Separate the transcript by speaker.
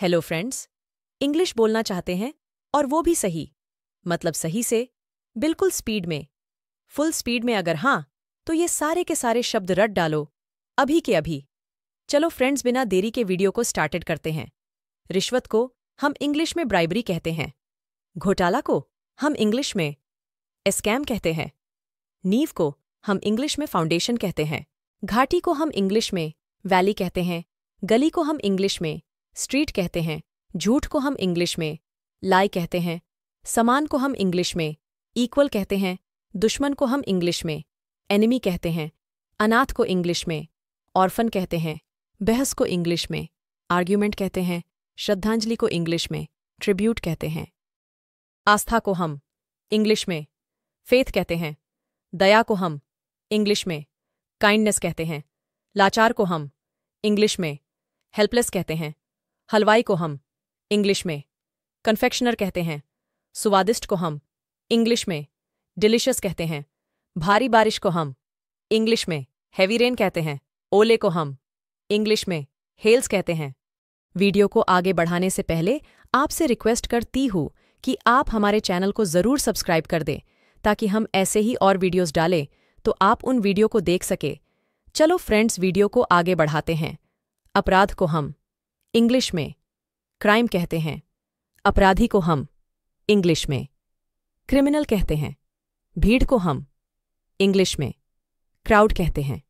Speaker 1: Hello friends English बोलना चाहते हैं और वो भी सही। मतलब सही से, बिल्कुल स्पीड में। फुल स्पीड में अगर हाँ तो ये सारे के सारे शब्द रट डालो। अभी के अभी। चलो फ्रेंड्स बिना देरी के वीडियो को स्टार्टेड करते हैं। रिश्वत को हम इंग्लिश में ब्राइबरी कहते हैं। घोटाला को हम इंग्लिश में एस्कैम कहते हैं। नींव को हम इंग्लिश में फाउंडेशन कहते हैं। घाटी को हम इंग्लिश में वैली कहते हैं। गली को हम इंग्लिश में स्ट्रीट कहते हैं, झूठ को हम इंग्लिश में, लाई कहते हैं, समान को हम इंग्लिश में इक्वल कहते हैं, दुश्मन को हम इंग्लिश में एनिमी कहते हैं, अनाथ को इंग्लिश में ऑर्फन कहते हैं, बहस को इंग्लिश में आर्ग्यूमेंट कहते हैं, श्रद्धांजलि को इंग्लिश में ट्रिब्यूट कहते हैं। आस्था को हम, इंग्लिश में फेथ कहते हैं, दया को हम, इंग्लिश में काइंडनेस कहते हैं, लाचार को हम, इंग्लिश में हेल्पलेस कहते हैं। हलवाई को हम, इंग्लिश में कन्फेक्शनर कहते हैं, स्वादिष्ट को हम, इंग्लिश में डिलिशियस कहते हैं, भारी बारिश को हम, इंग्लिश में हैवी रेन कहते हैं, ओले को हम, इंग्लिश में हेल्स कहते हैं। वीडियो को आगे बढ़ाने से पहले आपसे रिक्वेस्ट करती हूँ कि आप हमारे चैनल को ज़रूर सब्सक्राइब कर दें, ताकि हम ऐसे ही और वीडियोस डालें तो आप उन वीडियो को देख सके। चलो फ्रेंड्स वीडियो को आगे बढ़ाते हैं। अपराध को हम। इंग्लिश में। क्राइम कहते हैं। अपराधी को हम, इंग्लिश में। क्रिमिनल कहते हैं। भीड़ को हम, इंग्लिश में। क्राउड कहते हैं।